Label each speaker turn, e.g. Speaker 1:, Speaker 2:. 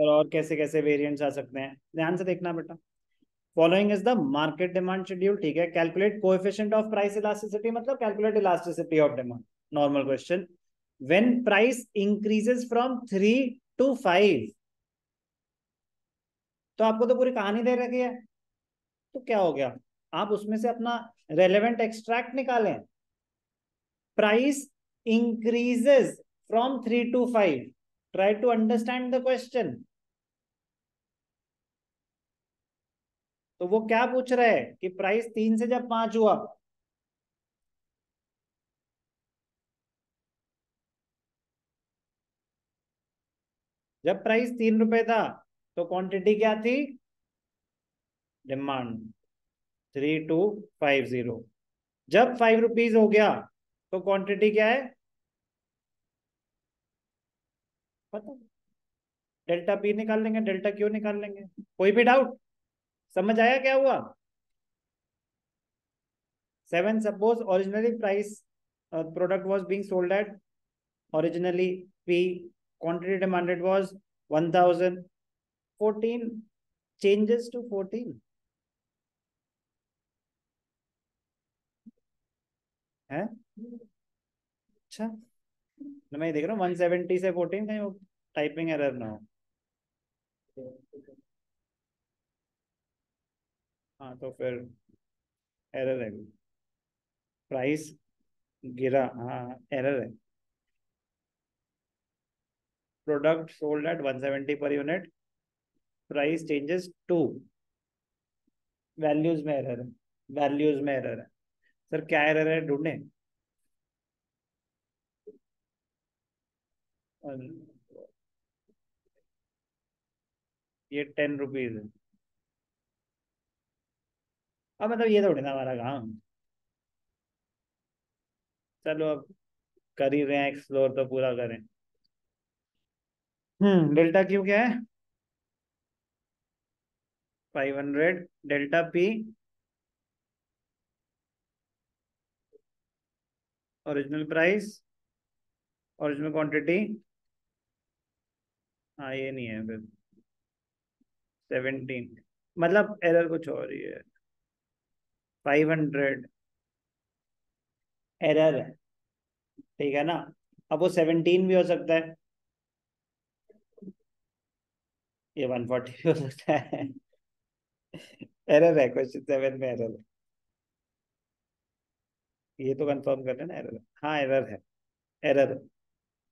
Speaker 1: और और कैसे कैसे वेरिएंट्स आ सकते हैं। ध्यान से देखना बेटा। Following is the market demand schedule ठीक है। Calculate coefficient of price elasticity मतलब calculate elasticity of demand normal question when price increases from three to five तो आपको तो पूरी कहानी दे रखी है। तो क्या हो गया? आप उसमें से अपना रेलेवेंट एक्सट्रैक्ट निकालें। Price increases from three to five try to understand the question तो वो क्या पूछ रहे हैं कि प्राइस तीन से जब पाँच हुआ? जब प्राइस तीन रुपए था तो क्वांटिटी क्या थी? Demand three two five zero जब फाइव रुपीज़ हो गया तो क्वांटिटी क्या है? पता डेल्टा पी निकाल लेंगे, डेल्टा क्यू निकाल लेंगे। कोई भी डाउट समझ आया क्या हुआ? Seven suppose originally price product was being sold at originally P quantity demanded was one thousand fourteen changes to fourteen है अच्छा मैं देख रहा हूँ वन सेवेंटी से फोर्टीन कहीं वो टाइपिंग एरर ना हो। हाँ तो फिर एरर है। प्राइस गिरा हाँ एरर है। प्रोडक्ट सोल्ड एट 170 पर unit price changes to values में एरर है। वैल्यूज़ में एरर है। सर क्या एरर है? ढूंढे। ये टेन रुपीज़ है। अब मतलब ये थोड़ी ना हमारा काम। चलो अब कर ही रहे हैं एक्सप्लोर तो पूरा करें। हम्म डेल्टा क्यू क्या है? Five hundred, delta P. Original price, original quantity. हाँ ये नहीं है फिर। सेवेंटीन मतलब एरर कुछ और ही है। फाइव हंड्रेड एरर है। ठीक है ना? अब वो सेवनटीन भी हो सकता है। ये वन फोर्टी भी हो सकता है। एरर है क्वेश्चन सेवन में एरर है। ये तो कंफर्म कर लेना एरर हाँ। एरर है। एरर